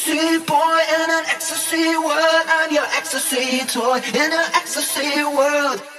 ecstasy boy in an ecstasy world. I'm your ecstasy toy in an ecstasy world.